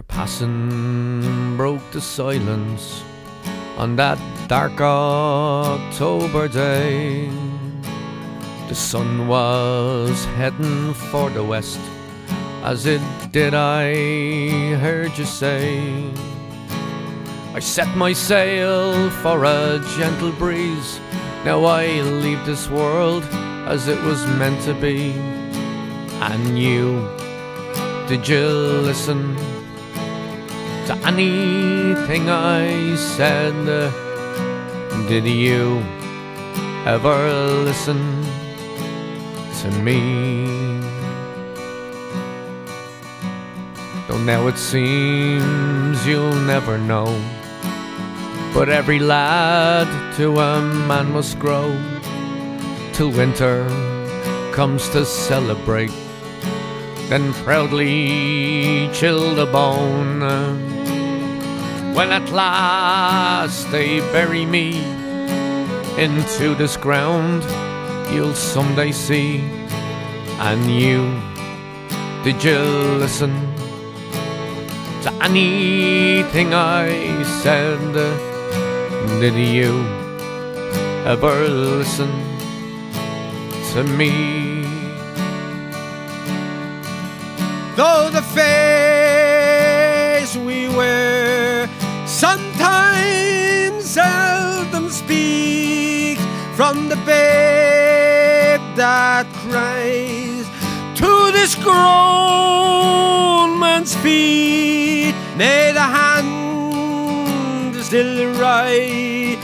Your passing broke the silence on that dark October day. The sun was heading for the west, as it did I heard you say. I set my sail for a gentle breeze. Now I leave this world as it was meant to be. And you, did you listen to anything I said? Did you ever listen to me? Though now it seems you'll never know. But every lad to a man must grow till winter comes to celebrate. Then proudly chill the bone when at last they bury me into this ground. You'll someday see, and you did you listen to anything I said? Did you ever listen to me? Though the face seldom speaks from the babe that cries to this grown man's feet. May the hand still write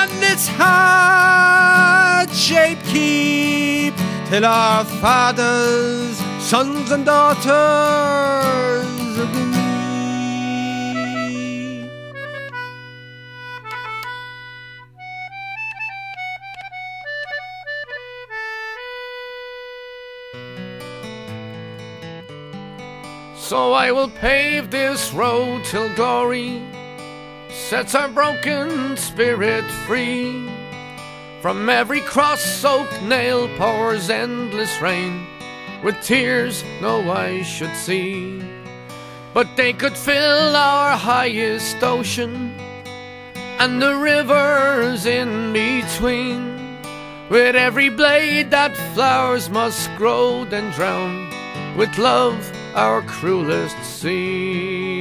and its heart shape keep till our fathers, sons, and daughters So I will pave this road till glory sets our broken spirit free. From every cross soaked nail pours endless rain with tears no eye should see. But they could fill our highest ocean and the rivers in between. With every blade that flowers must grow then drown with love our cruelest sea.